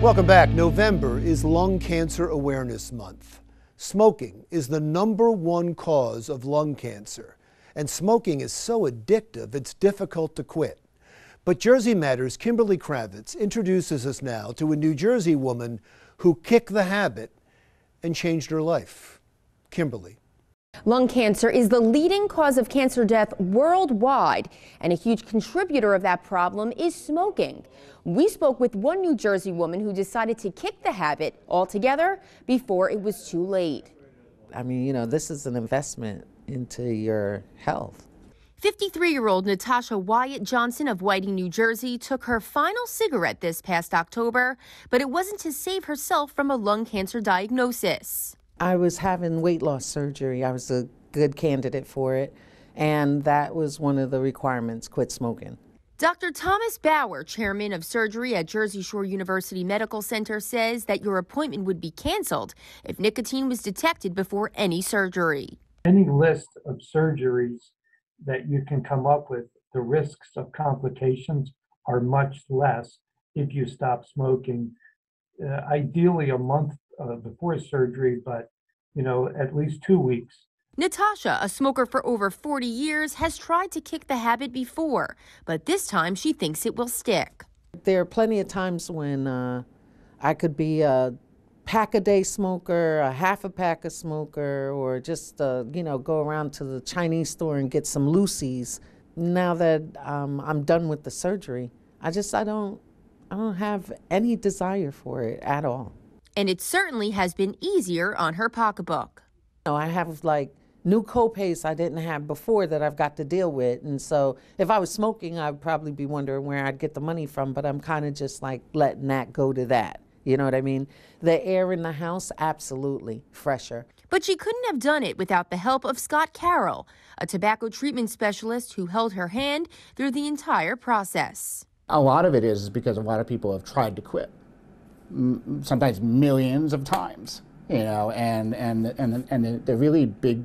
Welcome back. November is Lung Cancer Awareness Month. Smoking is the number one cause of lung cancer, and smoking is so addictive it's difficult to quit. But Jersey Matters' Kimberly Kravitz introduces us now to a New Jersey woman who kicked the habit and changed her life. Kimberly. Lung cancer is the leading cause of cancer death worldwide, and a huge contributor of that problem is smoking. We spoke with one New Jersey woman who decided to kick the habit altogether before it was too late. I mean, you know, this is an investment into your health. 53 year old Natasha Wyatt Johnson of Whiting, New Jersey, took her final cigarette this past October, but it wasn't to save herself from a lung cancer diagnosis. I was having weight loss surgery. I was a good candidate for it, and that was one of the requirements quit smoking. Dr. Thomas Bauer, chairman of surgery at Jersey Shore University Medical Center, says that your appointment would be canceled if nicotine was detected before any surgery. Any list of surgeries that you can come up with, the risks of complications are much less if you stop smoking. Uh, ideally, a month uh, before surgery, but you know, at least two weeks. Natasha, a smoker for over 40 years, has tried to kick the habit before, but this time she thinks it will stick. There are plenty of times when uh, I could be a pack a day smoker, a half a pack a smoker, or just, uh, you know, go around to the Chinese store and get some loosies. Now that um, I'm done with the surgery, I just, I don't, I don't have any desire for it at all and it certainly has been easier on her pocketbook. You know, I have like new copays I didn't have before that I've got to deal with. And so if I was smoking, I'd probably be wondering where I'd get the money from, but I'm kind of just like letting that go to that. You know what I mean? The air in the house, absolutely fresher. But she couldn't have done it without the help of Scott Carroll, a tobacco treatment specialist who held her hand through the entire process. A lot of it is because a lot of people have tried to quit sometimes millions of times, you know, and, and, and, and the really big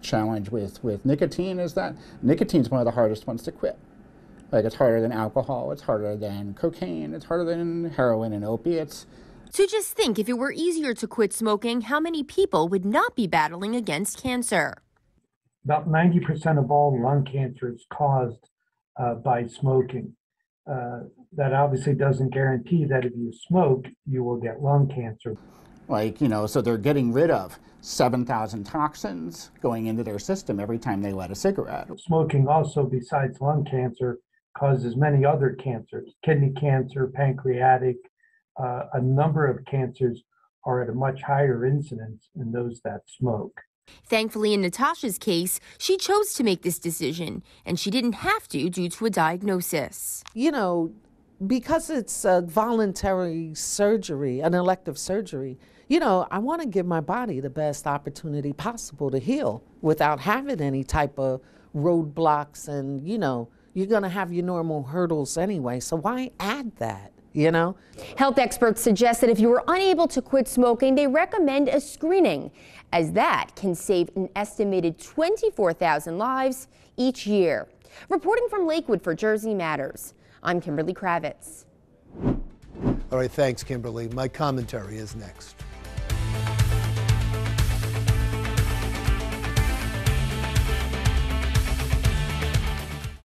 challenge with, with nicotine is that nicotine is one of the hardest ones to quit. Like it's harder than alcohol, it's harder than cocaine, it's harder than heroin and opiates. So just think if it were easier to quit smoking, how many people would not be battling against cancer? About 90% of all lung cancer is caused uh, by smoking. Uh, that obviously doesn't guarantee that if you smoke, you will get lung cancer. Like, you know, so they're getting rid of 7,000 toxins going into their system every time they light a cigarette. Smoking also, besides lung cancer, causes many other cancers kidney cancer, pancreatic, uh, a number of cancers are at a much higher incidence in those that smoke. Thankfully, in Natasha's case, she chose to make this decision, and she didn't have to due to a diagnosis. You know, because it's a voluntary surgery, an elective surgery, you know, I want to give my body the best opportunity possible to heal without having any type of roadblocks. And, you know, you're going to have your normal hurdles anyway. So why add that? You know? Health experts suggest that if you are unable to quit smoking, they recommend a screening, as that can save an estimated 24,000 lives each year. Reporting from Lakewood for Jersey Matters. I'm Kimberly Kravitz. All right, thanks, Kimberly. My commentary is next.